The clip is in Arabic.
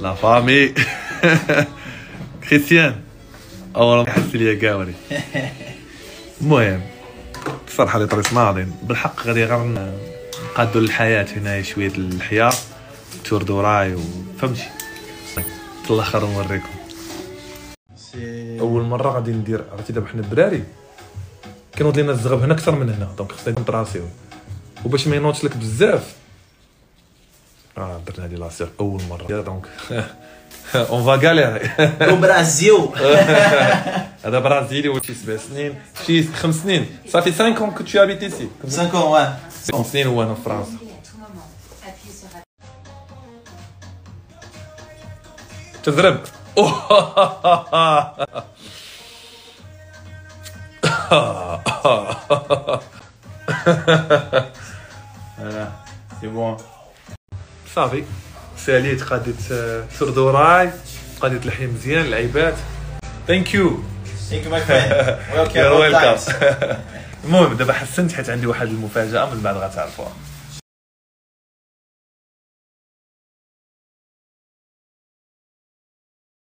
لا فامي كريستيان أول حس ليا كاوري المهم الصراحه لي طريق ناضين بالحق غادي غير نقادو الحياة هنايا شوية الحياة. تور دو راي وفهمتي في الآخر نوريكم. أول مرة غادي ندير عرفتي دابا حنا الدراري؟ كنوض لينا الزغب هنا أكثر من هنا دونك خصنا نطراسيو وباش ما ينوضش لك بزاف آه درنا هذه لاسير اول مره دونك اون فا غاليري أو برازيل هذا برازيلي وشي سبع سنين شي خمس سنين صافي 5 كون كو تو هابيت ايسي 5 ans واه خمس سنين هو أنا في فرنسا à tout moment. Appuyez صافي. ساليت قادت tour d'oreille قادت اللحية مزيان العيبات thank you thank you my friend welcome المهم دابا حسنت حيت عندي واحد المفاجأة من بعد غتعرفوها.